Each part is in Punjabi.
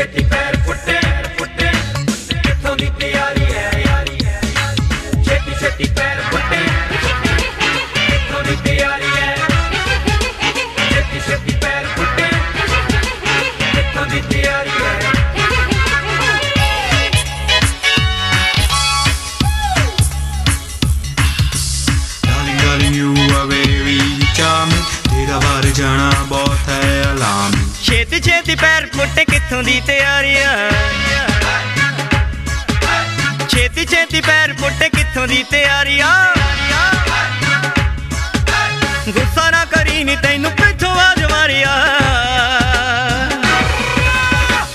ਛੇਤੀ ਪੈਰ ਪੁੱਟੇ ਪੁੱਟੇ ਕਿੱਥੋਂ ਦੀ ਤਿਆਰੀ ਹੈ ਯਾਰੀ ਹੈ ਛੇਤੀ ਛੇਤੀ ਪੈਰ ਪੁੱਟੇ ਕਿੱਥੋਂ ਦੀ ਤਿਆਰੀ ਹੈ। ਛੇਤੀ ਛੇਤੀ ਪੈਰ ਪੁੱਟੇ ਕਿੱਥੋਂ ਦੀ ਤਿਆਰੀ ਹੈ। Darling, darling, you are very charming. ਤੇਰਾ ਬਾਹਰ ਜਾਣਾ ਬਹੁਤ ਹੈ ਅਲਾਮੀ। ਛੇਤੀ ਛੇਤੀ ਪੈਰ ਪੁੱਟ ਕਿੱਥੋਂ ਦੀ ਤਿਆਰੀ ਆ? ਛੇਤੀ ਛੇਤੀ ਪੈਰ ਪੁੱਟ ਕਿੱਥੋਂ ਦੀ ਤਿਆਰੀ ਆ? ਗੁੱਸਾ ਨਾ ਕਰੀ ਨੀ ਤੈਨੂੰ ਪਿੱਛੋਂ ਆਵਾਜ਼ ਮਾਰਿਆ।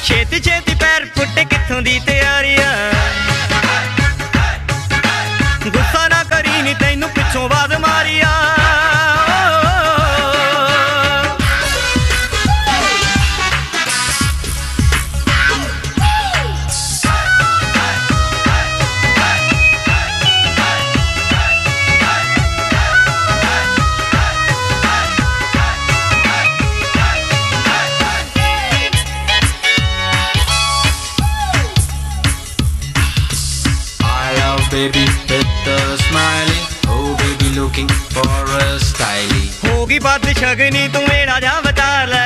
ਛੇਤੀ ਛੇਤੀ ਪੈਰ ਪੁੱਟ ਕਿੱਥੋਂ ਦੀ ਤਿਆਰੀ baby with the smiling. Oh baby looking for a styling. ਹੋ ਗਈ ਬੱਦ ਸ਼ਗਨੀ ਤੂੰ ਮੇਰਾ ਜਾ ਵਿਚਾਰ ਲੈ।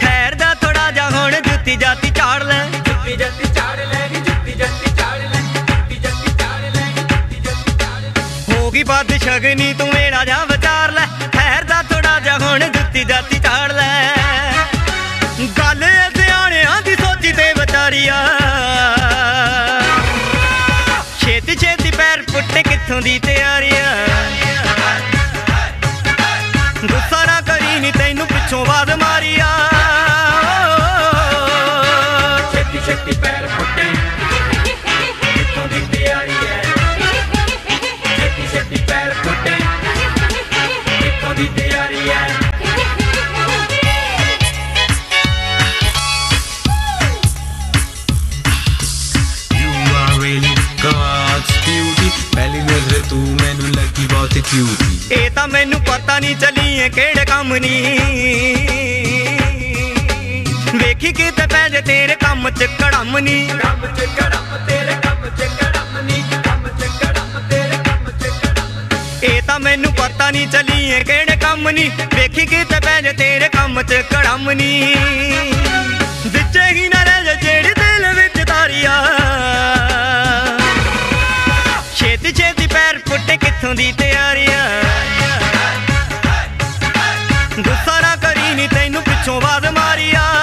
ਠਹਿਰਦਾ ਥੋੜਾ ਜਾ ਹੁਣ ਜੁੱਤੀ ਜਾਤੀ ਝਾੜ ਲੈ। ਜੁੱਤੀ ਜੱਤੀ ਝਾੜ ਲੈ ਨੀ ਜੁੱਤੀ ਜੱਤੀ ਝਾੜ ਲੈ ਜੁੱਤੀ ਜੱਤੀ ਝਾੜ ਲੈ ਨੀ ਜੁੱਤੀ ਜੱਤੀ ਝਾੜ ਲੈ। ਹੋ ਗਈ ਬੱਦ ਸ਼ਗਨੀ ਤੂੰ ਮੇਰਾ ਜਾ ਕਿੱਥੋਂ ਦੀ ਤਿਆਰੀਆ। ਗੁੱਸਾ ਨਾ ਕਰੀ ਨੀ ਤੈਨੂੰ ਪਿੱਛੋਂ ਆਵਾਜ਼ ਮਾਰੀਆ। ਛੇਤੀ ਛੇਤੀ ਪੈਰ ਪੁੱਟੇ ਕਿੱਥੋਂ ਦੀ ਤਿਆਰੀ ਹੈ? ਛੇਤੀ ਛੇਤੀ ਪੈਰ ਪੁੱਟੇ ਕਿੱਥੋਂ ਦੀ ਤਿਆਰੀ ਹੈ? You are really God's beauty. ਪਹਿਲੀ ਨਜ਼ਰ ਤੂੰ ਮੈਨੂੰ ਲੱਗੀ ਬਹੁਤ ਕਿਊਟੀ ਇਹ ਤਾਂ ਮੈਨੂੰ ਪਤਾ ਨਹੀਂ ਚੱਲੀ ਏ ਕਿਹੜੇ ਕੰਮ ਨਹੀਂ ਵੇਖੀ ਕਿਤੇ ਪੈ ਜੇ ਤੇਰੇ ਕੰਮ ਚ ਕੜਮ ਨਹੀਂ ਕੰਮ ਚ ਕੜਮ ਤੇਰੇ ਕੰਮ ਚ ਕੜਮ ਨੀ। ਕੰਮ ਚ ਕੜਮ ਤੇਰੇ ਕੰਮ ਚ ਕੜਮ ਇਹ ਤਾਂ ਮੈਨੂੰ ਪਤਾ ਨਹੀਂ ਚਲੀ ਏ ਕਿਹੜੇ ਕੰਮ ਨਹੀਂ ਵੇਖੀ ਕਿਤੇ ਪੈ ਜੇ ਤੇਰੇ ਕੰਮ ਚ ਕੜਮ ਨਹੀਂ ਪੁੱਟ ਦੀ ਤਿਆਰੀਆ। ਗੁੱਸਾ ਨਾ ਕਰੀ ਨੀ ਤੈਨੂੰ ਪਿੱਛੋਂ ਆਵਾਜ਼ ਮਾਰੀਆ।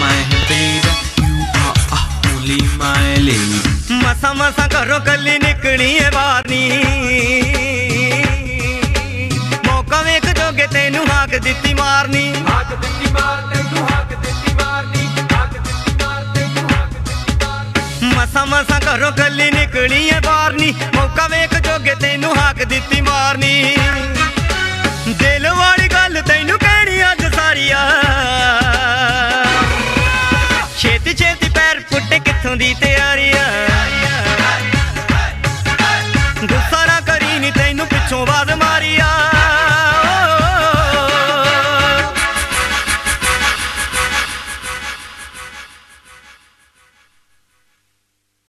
My baby You are uh, only my lady ਮਸਾ ਮਸਾ ਘਰੋਂ ਕੱਲੀ ਨਿਕਣੀ ਏ ਬਾਰਨੀ ਮੌਕਾ ਵੇਖ ਜੋਗੇ ਤੈਨੂੰ ਹਾਕ ਦਿੱਤੀ ਮਾਰਨੀ। ਹੱਕ ਦਿੱਤੀ ਮਾਰ ਤੈਨੂੰ ਹੱਕ ਦਿੱਤੀ ਮਾਰਨੀ। ਹੱਕ ਦਿੱਤੀ ਮਾਰ ਤੈਨੂੰ ਹੱਕ ਦਿੱਤੀ ਮਾਰਨੀ। ਮਸਾ ਮਸਾ ਘਰੋਂ ਕੱਲੀ ਨਿਕਣੀ ਏ ਬਾਰਨੀ ਮੌਕਾ ਵੇਖ ਜੋਗੇ ਤੈਨੂੰ ਹਾਕ ਦਿੱਤੀ ਮਾਰਨੀ। ਕਿੱਥੋਂ ਦੀ